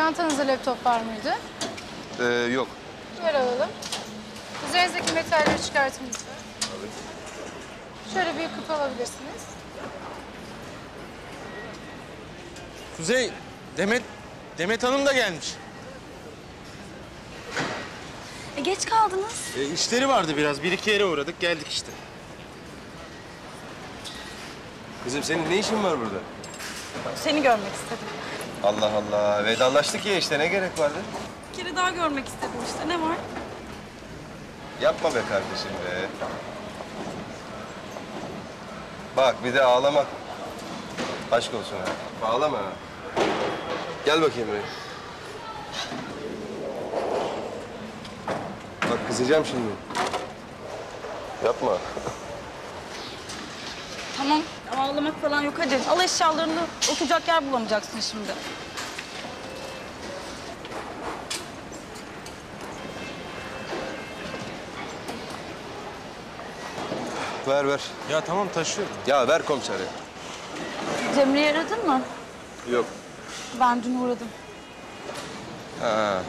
Çantanızda laptop var mıydı? Ee, yok. Ver alalım. Üzerinizdeki metalleri çıkartın lütfen. Şöyle bir kupa alabilirsiniz. Kuzey, Demet, Demet Hanım da gelmiş. E, geç kaldınız. E, işleri vardı biraz. Bir iki yere uğradık, geldik işte. Kızım senin ne işin var burada? Seni görmek istedim. Allah Allah. Vedalaştık ya işte ne gerek vardı? Bir kere daha görmek istedim işte. Ne var? Yapma be kardeşim be. Bak bir de ağlamak. Aşk olsun ha. Ağlama. Gel bakayım buraya. Bak kızacağım şimdi. Yapma. Tamam. Ağlamak falan yok hadi. Al eşyalarını. Oturacak yer bulamayacaksın şimdi. Ver ver. Ya tamam taşıyorum. Ya ver komiseri. Cemre'yi aradın mı? Yok. Ben dün uğradım. Ha.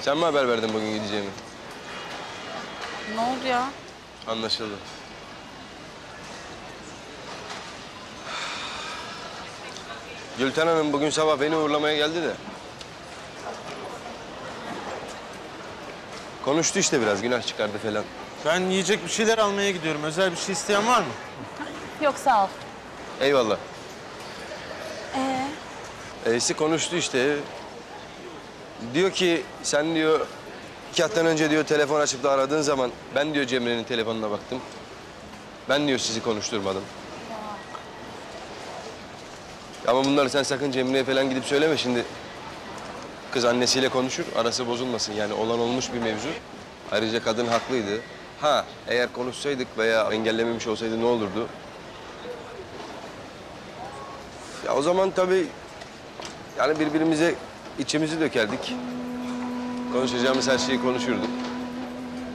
Sen mi haber verdin bugün gideceğimi? Ne oldu ya? Anlaşıldı. Gülten Hanım bugün sabah beni uğurlamaya geldi de. Konuştu işte biraz, günah çıkardı falan. Ben yiyecek bir şeyler almaya gidiyorum. Özel bir şey isteyen var mı? Yok sağ ol. Eyvallah. Ee, E'si konuştu işte. Diyor ki sen diyor iki önce diyor telefon açıp da aradığın zaman ben diyor Cemre'nin telefonuna baktım. Ben diyor sizi konuşturmadım. Ama bunları sen sakın Cemre'ye falan gidip söyleme şimdi. Kız annesiyle konuşur, arası bozulmasın. Yani olan olmuş bir mevzu. Ayrıca kadın haklıydı. Ha, eğer konuşsaydık veya engellememiş olsaydı ne olurdu? Ya o zaman tabii yani birbirimize içimizi dökerdik. Konuşacağımız her şeyi konuşurduk.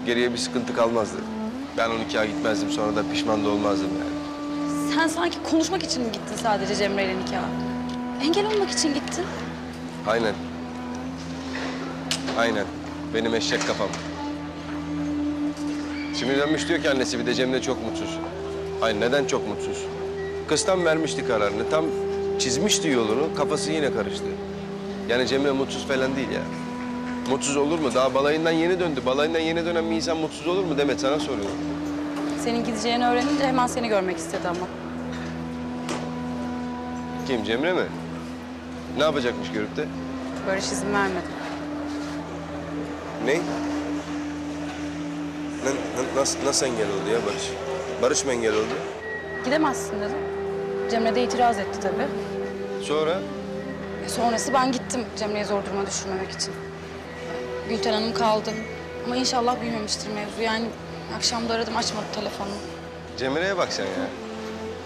Geriye bir sıkıntı kalmazdı. Ben o nikaha gitmezdim sonra da pişman da olmazdım yani. sen sanki konuşmak için mi gittin sadece Cemre'yle nikaha? Engel olmak için gittin. Aynen. Aynen. Benim eşek kafam. Şimdi dönmüş diyor ki annesi bir de Cemre çok mutsuz. Ay neden çok mutsuz? Kız tam vermişti kararını. Tam çizmişti yolunu. Kafası yine karıştı. Yani Cemre mutsuz falan değil ya. Mutsuz olur mu? Daha balayından yeni döndü. Balayından yeni dönen bir insan mutsuz olur mu Demet sana soruyorum. Senin gideceğini öğrenince hemen seni görmek istedi ama. Kim Cemre mi? Ne yapacakmış görüp de? Barış izin vermedi. Ne? Na- na- nasıl, nasıl engel oldu ya Barış? Barış mı engel oldu? Gidemezsin dedim. Cemre de itiraz etti tabii. Sonra? E, Sonrası ben gittim Cemre'yi zor duruma düşürmemek için. Gülten Hanım kaldı. Ama inşallah büyümemiştir mevzu. Yani akşam da aradım açmadı telefonunu. Cemre'ye bak sen ya.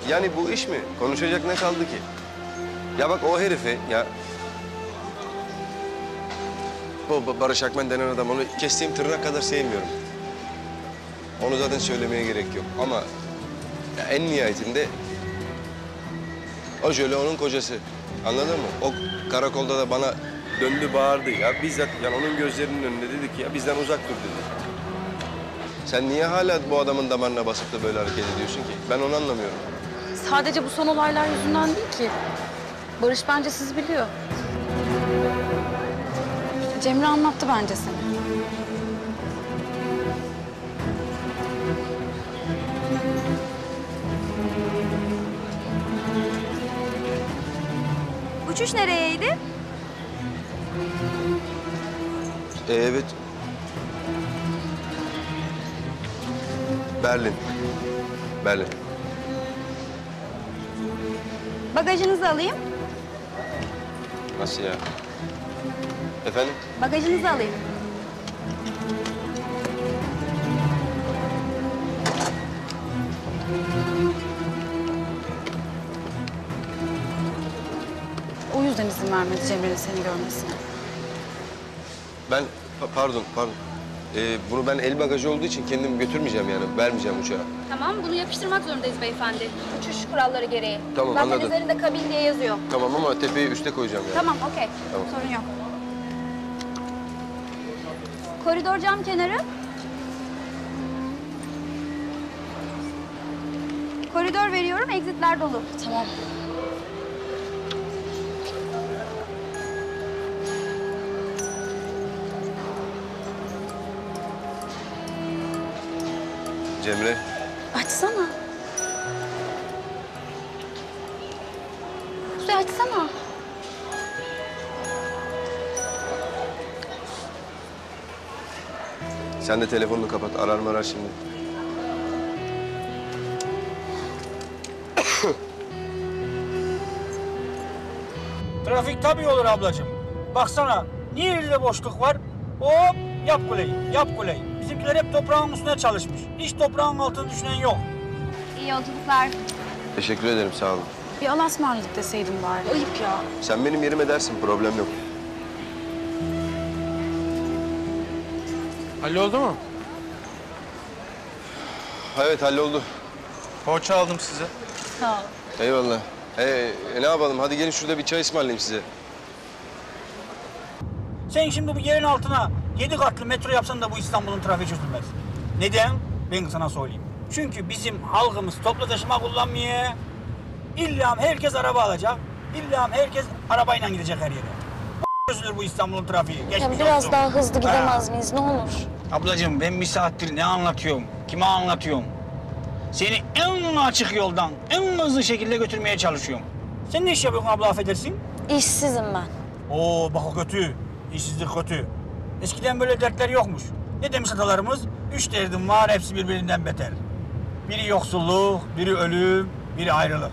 Yani bu iş mi? Konuşacak ne kaldı ki? Ya bak o herifi ya... Bu Ba- Barış Akmen denen adam onu kestiğim tırnak kadar sevmiyorum. Onu zaten söylemeye gerek yok ama en nihayetinde o Jöle onun kocası. Anladın mı? O karakolda da bana döndü bağırdı ya. Bizzat yani onun gözlerinin önünde dedi ki ya bizden uzak dur dedi. Sen niye hala bu adamın damarına basıp da böyle hareket ediyorsun ki? Ben onu anlamıyorum. Sadece bu son olaylar yüzünden değil ki. Barış bence sizi biliyor. Cemre anlattı bence seni. Uçuş nereyeydi? Ee, evet. Berlin. Berlin. Bagajınızı alayım. Nasıl ya? Efendim? Bagajınızı alayım. O yüzden izin vermedi Cemre'nin seni görmesine. Ben pa- pardon pardon. Ee, bunu ben el bagajı olduğu için kendim götürmeyeceğim yani. Vermeyeceğim uçağa. Tamam bunu yapıştırmak zorundayız beyefendi. Uçuş kuralları gereği. Tamam, Zaten anladım. üzerinde kabin diye yazıyor. Tamam ama tepeyi üste koyacağım yani. Tamam okey. Tamam. Sorun yok. Koridor cam kenarı. Koridor veriyorum, exitler dolu. Tamam. Cemre, Açsana. Kuzey açsana. sen de telefonunu kapat. Arar mı arar şimdi? Trafik tabii olur ablacığım. Baksana Niğde'de boşluk var. Hop yap kuleyi, yap kuleyi. Bizimkiler hep toprağın üstüne çalışmış. Hiç toprağın altını düşünen yok. İyi yolculuklar. Teşekkür ederim, sağ olun. Bir Allah'a ısmarladık deseydim bari. Ayıp ya. Sen benim yerime dersin, problem yok. Halloldu mu? Evet, halloldu. Poğaça aldım size. Sağ ol. Eyvallah. Ee, e, ne yapalım? Hadi gelin şurada bir çay ısmarlayayım size. Sen şimdi bu yerin altına yedi katlı metro yapsan da bu İstanbul'un trafiği çözülmez. Neden? Ben sana söyleyeyim. Çünkü bizim halkımız toplu taşıma kullanmıyor. İlla herkes araba alacak. İlla herkes arabayla gidecek her yere. Bu çözülür bu İstanbul'un trafiği. Geçmiş Ya biraz olsun. daha hızlı gidemez miyiz ne olur? Ablacığım ben bir saattir ne anlatıyorum? Kime anlatıyorum? Seni en açık yoldan, en hızlı şekilde götürmeye çalışıyorum. Sen ne iş yapıyorsun abla affedersin? İşsizim ben. Oo bak o kötü. İşsizlik kötü. Eskiden böyle dertler yokmuş. Ne demiş atalarımız? Üç derdim var hepsi birbirinden beter. Biri yoksulluk, biri ölüm, biri ayrılık.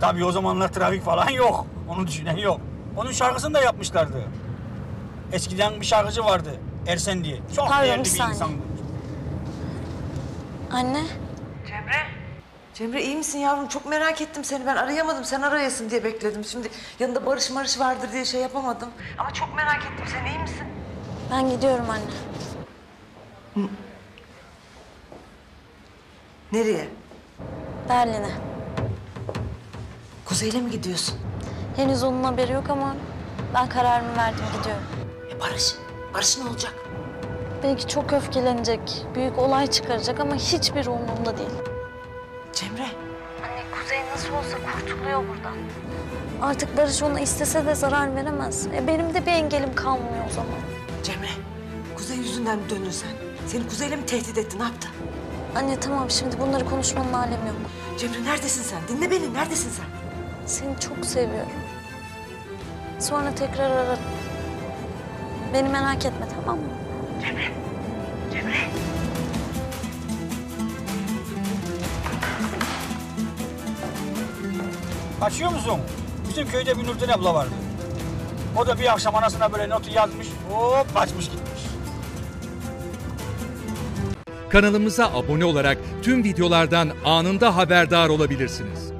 Tabii o zamanlar trafik falan yok. Onu düşünen yok. Onun şarkısını da yapmışlardı. Eskiden bir şarkıcı vardı. Ersen diye. Çok Pardon, değerli bir bir saniye. insandı. Anne, Cemre. Cemre iyi misin yavrum? Çok merak ettim seni. Ben arayamadım. Sen arayasın diye bekledim. Şimdi yanında Barış Marış vardır diye şey yapamadım. Ama çok merak ettim. Sen iyi misin? ben gidiyorum anne. Nereye? Berlin'e. Kuzey'le mi gidiyorsun? Henüz onun haberi yok ama ben kararımı verdim gidiyorum. E Barış. Barış ne olacak? Belki çok öfkelenecek, büyük olay çıkaracak ama hiçbir umurumda değil. Cemre. Anne Kuzey nasıl olsa kurtuluyor buradan. Artık Barış ona istese de zarar veremez. E benim de bir engelim kalmıyor o zaman. Cemre. Kuzey yüzünden mi döndün sen? Seni Kuzey'le mi tehdit etti? Ne yaptı? Anne tamam şimdi bunları konuşmanın alemi yok. Cemre neredesin sen? Dinle beni. Neredesin sen? Seni çok seviyorum. Sonra tekrar ararım. Beni merak etme tamam mı? Kaçıyor musun? Bizim köyde bir Nurten abla vardı. O da bir akşam anasına böyle notu yazmış. Hop kaçmış gitmiş. Kanalımıza abone olarak tüm videolardan anında haberdar olabilirsiniz.